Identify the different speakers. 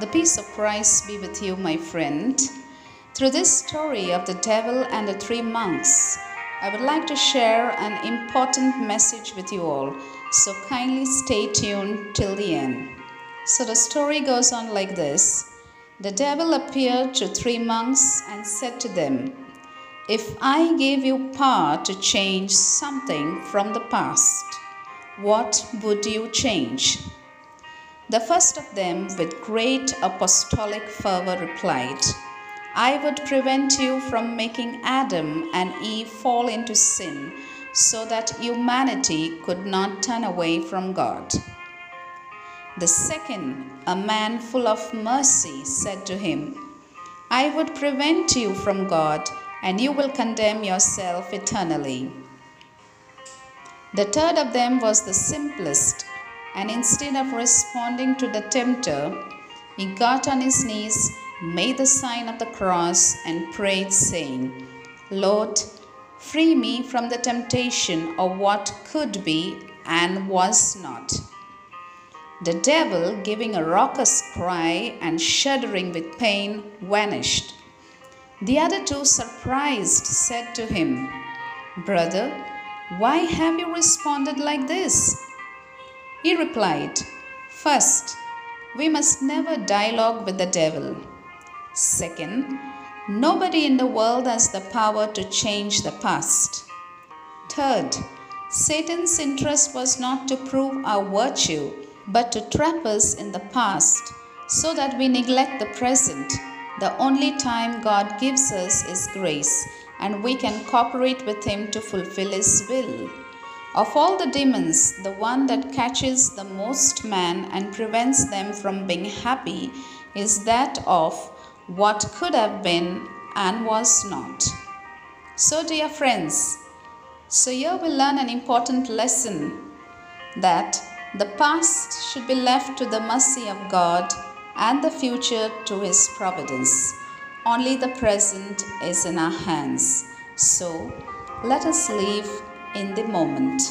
Speaker 1: The peace of Christ be with you, my friend. Through this story of the devil and the three monks, I would like to share an important message with you all. So kindly stay tuned till the end. So the story goes on like this The devil appeared to three monks and said to them, If I gave you power to change something from the past, what would you change? The first of them, with great apostolic fervor, replied, I would prevent you from making Adam and Eve fall into sin so that humanity could not turn away from God. The second, a man full of mercy, said to him, I would prevent you from God, and you will condemn yourself eternally. The third of them was the simplest and instead of responding to the tempter, he got on his knees, made the sign of the cross, and prayed, saying, Lord, free me from the temptation of what could be and was not. The devil, giving a raucous cry and shuddering with pain, vanished. The other two, surprised, said to him, Brother, why have you responded like this? He replied, First, we must never dialogue with the devil. Second, nobody in the world has the power to change the past. Third, Satan's interest was not to prove our virtue, but to trap us in the past so that we neglect the present. The only time God gives us is grace, and we can cooperate with Him to fulfill His will. Of all the demons, the one that catches the most man and prevents them from being happy is that of what could have been and was not. So, dear friends, so here we learn an important lesson that the past should be left to the mercy of God and the future to His providence. Only the present is in our hands. So, let us live in the moment.